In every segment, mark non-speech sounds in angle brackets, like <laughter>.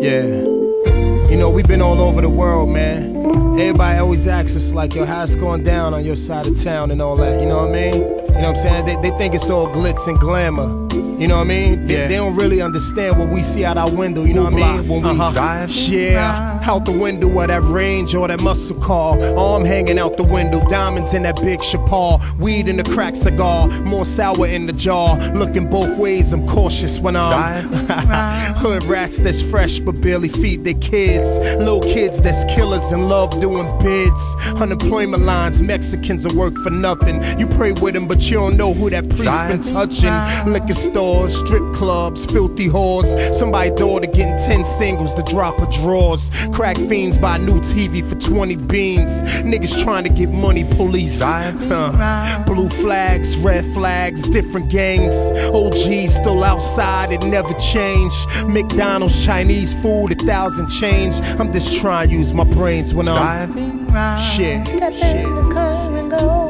Yeah. You know, we've been all over the world, man. Everybody always asks us, like, yo, how's it going down on your side of town and all that, you know what I mean? You know what I'm saying? They, they think it's all glitz and glamour. You know what I mean? They, Yeah. they don't really understand what we see out our window, you know what I mean? When we Uh-huh. Drive. yeah, out the window of that range or that muscle car. Arm hanging out the window, diamonds in that big Chapar. Weed in the crack cigar, more sour in the jar. Looking both ways, I'm cautious when I'm <laughs> hood rats that's fresh but barely feed their kids. Little kids that's killers and love doing bids. Unemployment lines, Mexicans will work for nothing. You pray with them, but you don't know who that priest been touching. Liquor stores, strip clubs, filthy whores. Somebody daughter getting 10 singles to drop her drawers. Crack fiends buy new TV for 20 beans. Niggas trying to get money, police. Huh. Blue flags, red flags, different gangs. OGs still outside, it never changed. McDonald's, Chinese food, a thousand change. I'm just trying to use my brains when I'm shit. Step shit. in the car and go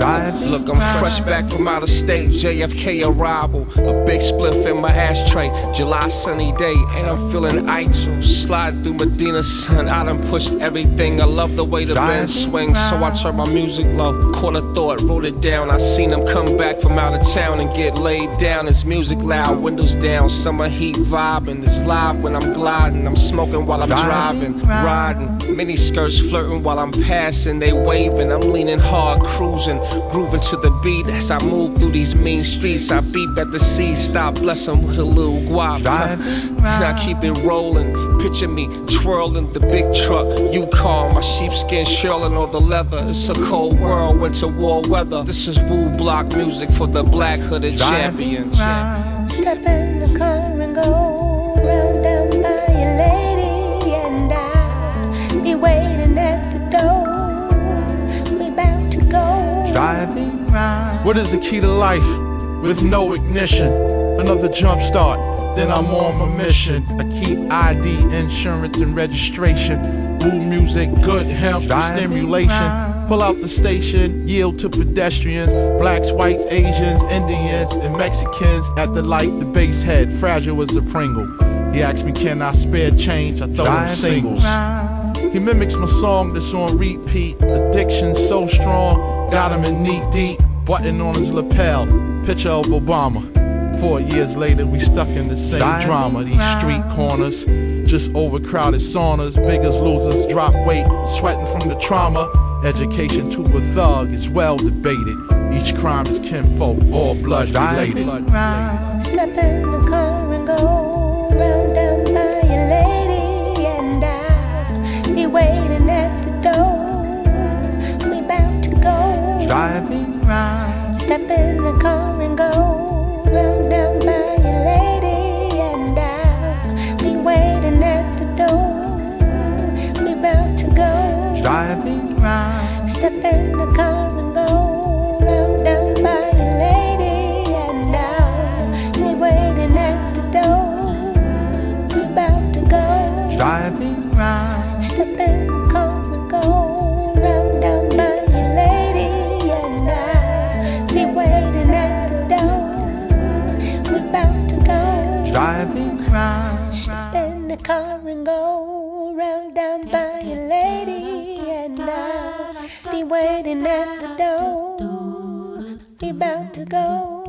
Look, I'm fresh back from out of state, JFK arrival. A big spliff in my ashtray, July sunny day, and I'm feeling iTunes. Slide through Medina, son, I done pushed everything. I love the way the band swings, so I turn my music low. Caught a thought, wrote it down. I seen him come back from out of town and get laid down. His music loud, windows down, summer heat vibing. It's live when I'm gliding, I'm smoking while I'm driving, riding. Mini skirts flirting while I'm passing, they waving. I'm leaning hard, cruising, grooving to the beat as I move through these mean streets. I beep at the sea, stop blessing with a little guap. And I keep it rolling. Picture me twirling the big truck, Yukon, my sheepskin shirling all the leather. It's a cold world, winter war weather. This is Wu Block music for the black hooded champions. Step in the car and go Driving What is the key to life? With no ignition. Another jump start, then I'm on my mission. I keep ID, insurance, and registration. Wu music, good hemp, stimulation. Pull out the station, yield to pedestrians. Blacks, whites, Asians, Indians, and Mexicans at the light. The bass head, fragile as a Pringle. He asked me, can I spare change? I throw him singles. He mimics my song that's on repeat. Addiction so strong, got him in knee deep. Button on his lapel, picture of Obama. Four years later, we stuck in the same Dying drama. These street corners, just overcrowded saunas. Biggest losers drop weight, sweating from the trauma. Education to a thug is well debated. Each crime is kinfolk, all blood Dying related. Step Driving Step in the car and go round down by your lady, and I'll be waiting at the door. We about to go. Driving round. Step in the car and go Step in the car and go round down by your lady, and I'll be waiting at the door. We about to go.